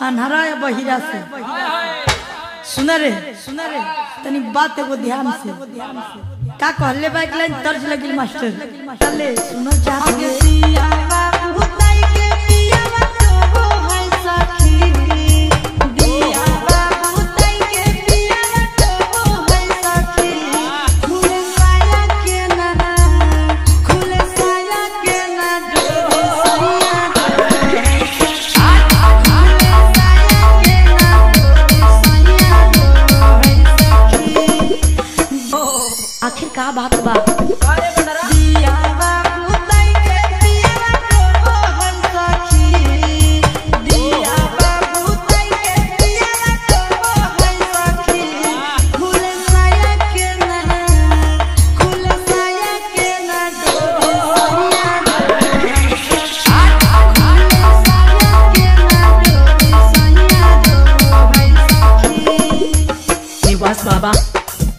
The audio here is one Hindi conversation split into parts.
अनहरा या बहिरा से। सुन रे सुन रे, तनी बात एगो ध्यान से। का कहले बा एक लाइन तर्ज लगिल मास्टर। चले, सुनो चाहत। का बात बा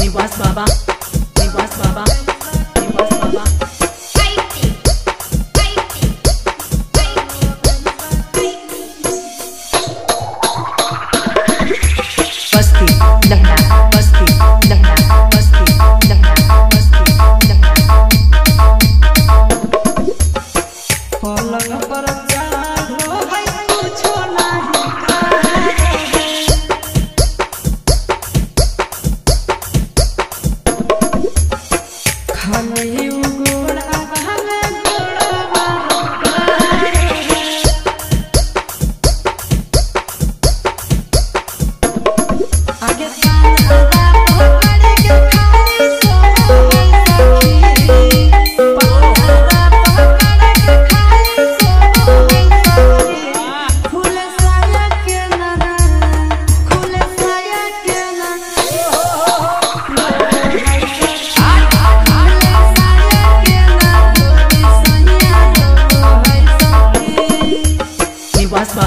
निवास go.